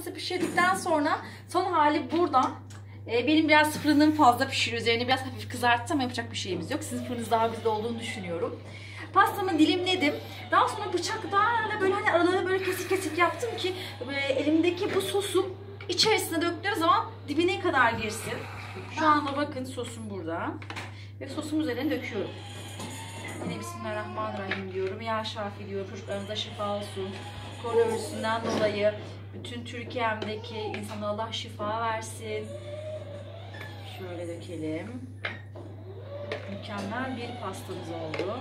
pastası pişirdikten sonra son hali burada. Ee, benim biraz fırınım fazla pişiyor. Üzerini biraz hafif kızarttım ama yapacak bir şeyimiz yok. Sizin fırınız daha güzel olduğunu düşünüyorum. Pastamı dilimledim. Daha sonra bıçaklarla böyle hani aralarını böyle kesik kesik yaptım ki böyle elimdeki bu sosu içerisine döktüğüm zaman dibine kadar girsin. Şu anda bakın sosum burada. Ve sosumu üzerine döküyorum. Yine Bismillahirrahmanirrahim diyorum. Ya Şafi diyor. Çocuklarımıza şifa olsun. Koronavirüsünden dolayı bütün Türkiye'mdeki insanlara Allah şifa versin. Şöyle dökelim. Mükemmel bir pastamız oldu.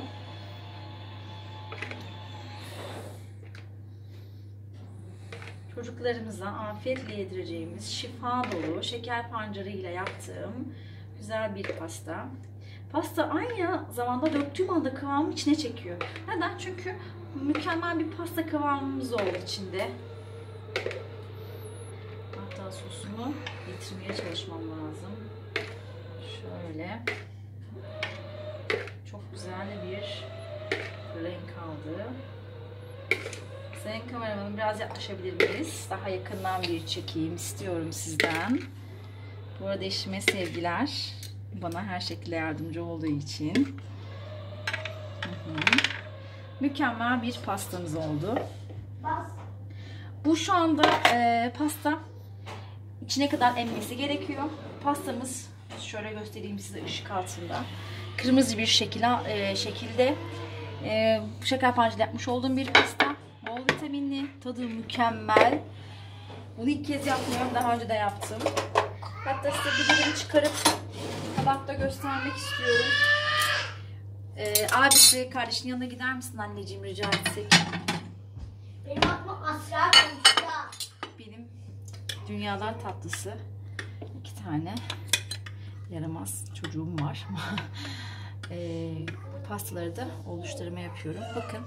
Çocuklarımıza afiyetle yedireceğimiz şifa dolu şeker pancarıyla yaptığım güzel bir pasta. Pasta aynı zamanda döktüğüm anda kıvamı içine çekiyor. Neden? Çünkü mükemmel bir pasta kıvamımız oldu içinde. Hatta sosunu getirmeye çalışmam lazım. Şöyle. Çok güzel bir renk aldı. Sayın kameramanım biraz yaklaşabilir miyiz? Daha yakından bir çekeyim istiyorum sizden. Bu arada eşime sevgiler. Bana her şekilde yardımcı olduğu için. Hı hı. Mükemmel bir pastamız oldu. Bu şu anda e, pasta içine kadar emmesi gerekiyor. Pastamız şöyle göstereyim size ışık altında. Kırmızı bir şekilde, e, şekilde e, şeker pancarıyla yapmış olduğum bir pasta. Bol vitaminli, tadı mükemmel. Bunu ilk kez yapmıyorum. Daha önce de yaptım. Hatta size bir çıkarıp tabakta göstermek istiyorum. Ee, abisi kardeşinin yanına gider misin anneciğim rica etsek? Benim aklıma asrar konuştu. Benim dünyadan tatlısı iki tane yaramaz çocuğum var. ee, pastaları da oluşturma yapıyorum. Bakın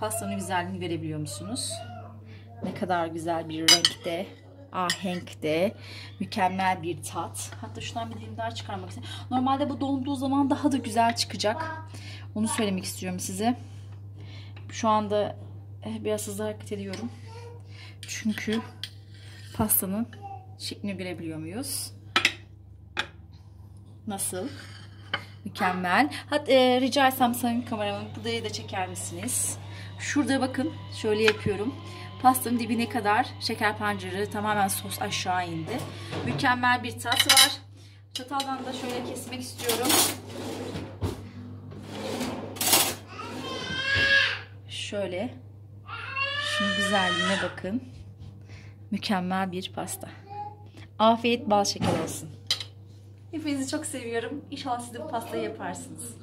pastanın güzelliğini görebiliyor musunuz? Ne kadar güzel bir renkte, ahenkte, mükemmel bir tat. Hatta şundan bir dilim daha çıkarmak istiyorum. Normalde bu donduğu zaman daha da güzel çıkacak. Onu söylemek istiyorum size. Şu anda eh, biraz hızlı hareket ediyorum. Çünkü pastanın şeklini görebiliyor muyuz? Nasıl? Mükemmel. Hatta e, rica etsem sayın kameraman burayı da çeker misiniz? Şurada bakın şöyle yapıyorum. Pastanın dibine kadar şeker pancarı tamamen sos aşağı indi. Mükemmel bir tat var. Çataldan da şöyle kesmek istiyorum. Şöyle. Şunun güzelliğine bakın. Mükemmel bir pasta. Afiyet bal şeker olsun. Hepinizi çok seviyorum. İnşallah siz de bu pastayı yaparsınız.